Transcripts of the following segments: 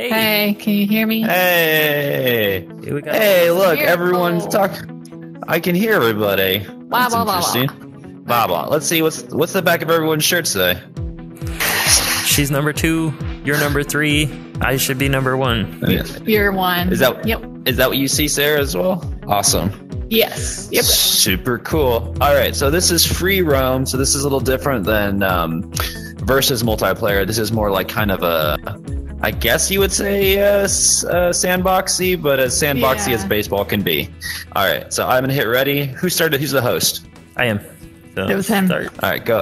Hey, Hey, can you hear me? Hey, here we go. hey, look, Here. everyone's Oh. talking. I can hear everybody. Blah, That's blah, blah, blah. Blah blah. Let's see what's what's the back of everyone's shirt today. She's number two. You're number three. I should be number one. You're one. Is that Yep. is that what you see, Sarah, as well? Awesome. Yes. Yep. Super cool. All right, so this is free roam. So this is a little different than um, versus multiplayer. This is more like kind of a, I guess you would say uh, uh, sandboxy, but as sandboxy Yeah. as baseball can be. All right, so I'm gonna hit ready. Who started? Who's the host? I am. So It was him. Start. All right, go.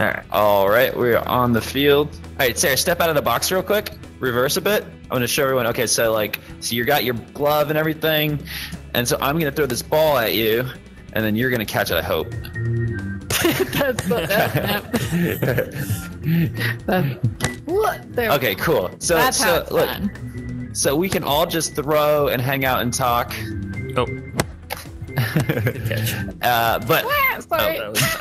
All right, all right, we're on the field. All right, Sarah, step out of the box real quick. Reverse a bit. I'm gonna show everyone. Okay, so like, so you got your glove and everything, and so I'm gonna throw this ball at you, and then you're gonna catch it. I hope. That's the, that, that, what? There, Okay, cool. So, That's so look, done. so we can all just throw and hang out and talk. Oh, good catch. Uh, but sorry.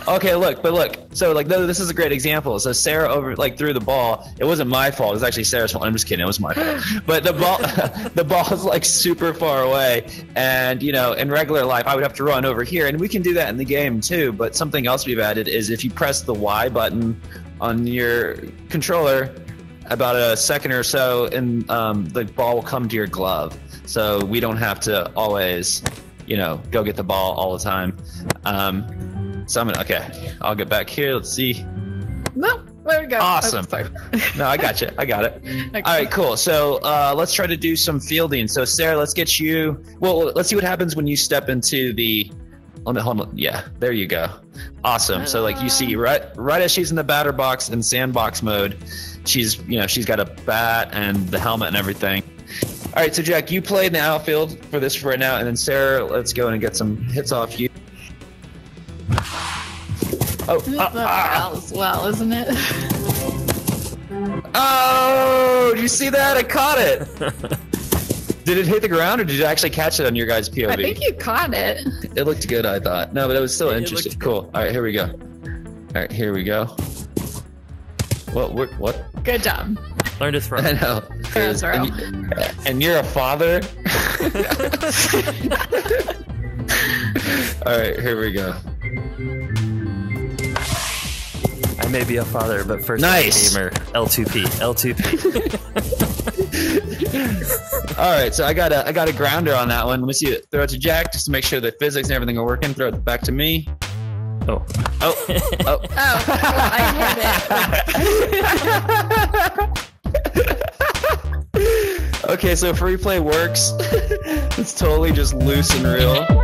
Oh, Okay, look, but look. So, like, no, this is a great example. So, Sarah over like threw the ball. It wasn't my fault. It was actually Sarah's fault. I'm just kidding. It was my fault. But the ball, the ball is like super far away, and you know, in regular life, I would have to run over here, and we can do that in the game too. But something else we've added is if you press the Y button on your controller, about a second or so, and um, the ball will come to your glove. So we don't have to always, you know, go get the ball all the time. Um, so I'm gonna okay. I'll get back here. Let's see. No, there we go. Awesome. No, I got you. I got it. Okay. All right, cool. So uh, let's try to do some fielding. So Sarah, let's get you. Well, let's see what happens when you step into the. On the hold on. Yeah, there you go. Awesome. So like you see, right, right as she's in the batter box in sandbox mode, she's you know she's got a bat and the helmet and everything. All right, so Jack, you play in the outfield for this for right now, and then Sarah, let's go in and get some hits off you. Oh, That's ah, ah. well as well, isn't it? Oh, did you see that? I caught it. did it hit the ground or did you actually catch it on your guys' POV? I think you caught it. It looked good, I thought. No, but it was still It interesting. Cool. All right, here we go. All right, here we go. What? What? What? Good job. Learned to throw. I know. Fair throw. And, you- and you're a father. All right, here we go. I may be a father, but first Nice. I'm a gamer. L2P. L2P. All right, so I got a I got a grounder on that one. Let me see it. Throw it to Jack just to make sure the physics and everything are working. Throw it back to me. oh. Oh, oh. Oh, I hit it. Okay, so free play works. it's totally just loose and real.